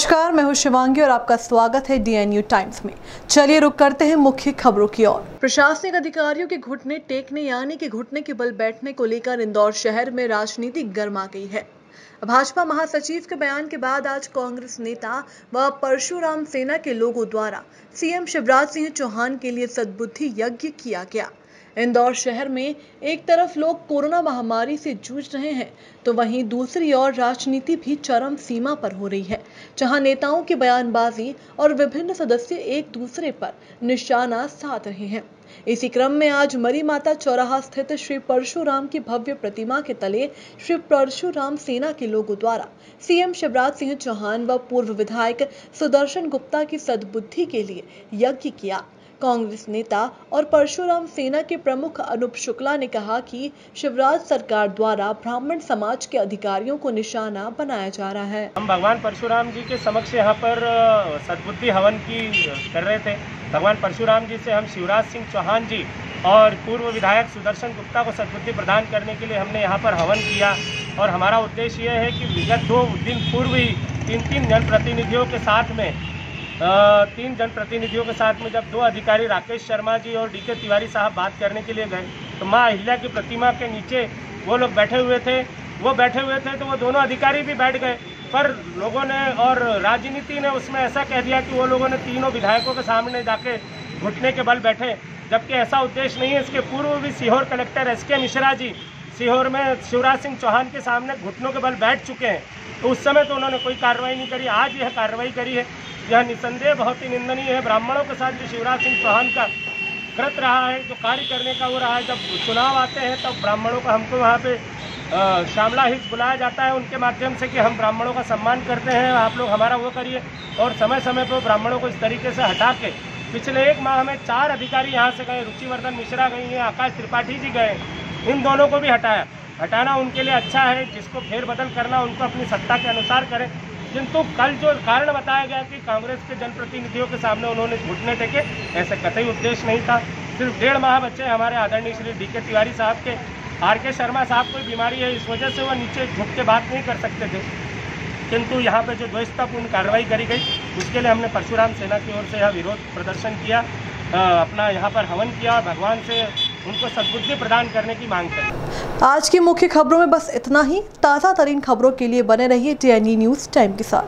शिवांगी और आपका स्वागत है डीएनयू टाइम्स में। चलिए रुक करते हैं मुख्य खबरों की ओर। प्रशासनिक अधिकारियों के घुटने टेकने, यानी कि घुटने के बल बैठने को लेकर इंदौर शहर में राजनीति गर्मा गई है। भाजपा महासचिव के बयान के बाद आज कांग्रेस नेता व परशुराम सेना के लोगों द्वारा सीएम शिवराज सिंह चौहान के लिए सद्बुद्धि यज्ञ किया गया। इंदौर शहर में एक तरफ़ लोग कोरोना महामारी से जूझ रहे हैं तो वहीं दूसरी ओर राजनीति भी चरम सीमा पर हो रही है, जहाँ नेताओं की बयानबाजी और विभिन्न सदस्य एक दूसरे पर निशाना साध रहे हैं। इसी क्रम में आज मरी माता चौराहा स्थित श्री परशुराम की भव्य प्रतिमा के तले श्री परशुराम सेना के लोगों द्वारा सीएम शिवराज सिंह चौहान व पूर्व विधायक सुदर्शन गुप्ता की सद्बुद्धि के लिए यज्ञ किया। कांग्रेस नेता और परशुराम सेना के प्रमुख अनूप शुक्ला ने कहा कि शिवराज सरकार द्वारा ब्राह्मण समाज के अधिकारियों को निशाना बनाया जा रहा है। हम भगवान परशुराम जी के समक्ष यहाँ पर सद्बुद्धि हवन की कर रहे थे। भगवान परशुराम जी से हम शिवराज सिंह चौहान जी और पूर्व विधायक सुदर्शन गुप्ता को सद्बुद्धि प्रदान करने के लिए हमने यहाँ पर हवन किया। और हमारा उद्देश्य यह है कि विगत दो दिन पूर्व ही तीन तीन जनप्रतिनिधियों के साथ में तीन जनप्रतिनिधियों के साथ में जब दो अधिकारी राकेश शर्मा जी और डी के तिवारी साहब बात करने के लिए गए तो माँ अहिल्या की प्रतिमा के नीचे वो लोग बैठे हुए थे। वो बैठे हुए थे तो वो दोनों अधिकारी भी बैठ गए। पर लोगों ने और राजनीति ने उसमें ऐसा कह दिया कि वो लोगों ने तीनों विधायकों के सामने जाके घुटने के बल बैठे, जबकि ऐसा उद्देश्य नहीं है। इसके पूर्व भी सीहोर कलेक्टर एस के मिश्रा जी सीहोर में शिवराज सिंह चौहान के सामने घुटनों के बल बैठ चुके हैं। तो उस समय तो उन्होंने कोई कार्रवाई नहीं करी, आज यह कार्रवाई करी है। यह निसंदेह बहुत ही निंदनीय है। ब्राह्मणों के साथ जो शिवराज सिंह चौहान का कृत रहा है, जो कार्य करने का वो रहा है, जब चुनाव आते हैं, तब ब्राह्मणों का हमको वहाँ पे श्यामला हित बुलाया जाता है उनके माध्यम से कि हम ब्राह्मणों का सम्मान करते हैं, आप लोग हमारा वो करिए। और समय समय पर ब्राह्मणों को इस तरीके से हटा के पिछले एक माह में चार अधिकारी यहाँ से गए, रुचिवर्धन मिश्रा गई हैं, आकाश त्रिपाठी जी गए इन दोनों को भी हटाया। हटाना उनके लिए अच्छा है, जिसको फेरबदल करना उनको अपनी सत्ता के अनुसार करें। किंतु कल जो कारण बताया गया कि कांग्रेस के जनप्रतिनिधियों के सामने उन्होंने घुटने टेके ऐसे कतई उद्देश्य नहीं था। सिर्फ़ डेढ़ माह बच्चे हमारे आदरणीय श्री डी के तिवारी साहब के। आर के शर्मा साहब कोई बीमारी है, इस वजह से वो नीचे झुक के बात नहीं कर सकते थे। किंतु यहाँ पे जो द्वैतापूर्ण कार्रवाई करी गई, उसके लिए हमने परशुराम सेना की ओर से यह विरोध प्रदर्शन किया अपना यहाँ पर हवन किया, भगवान से उनको सद्बुद्धि प्रदान करने की मांग करें। आज की मुख्य खबरों में बस इतना ही। ताज़ा तरीन खबरों के लिए बने रहिए टी न्यूज़ टाइम के साथ।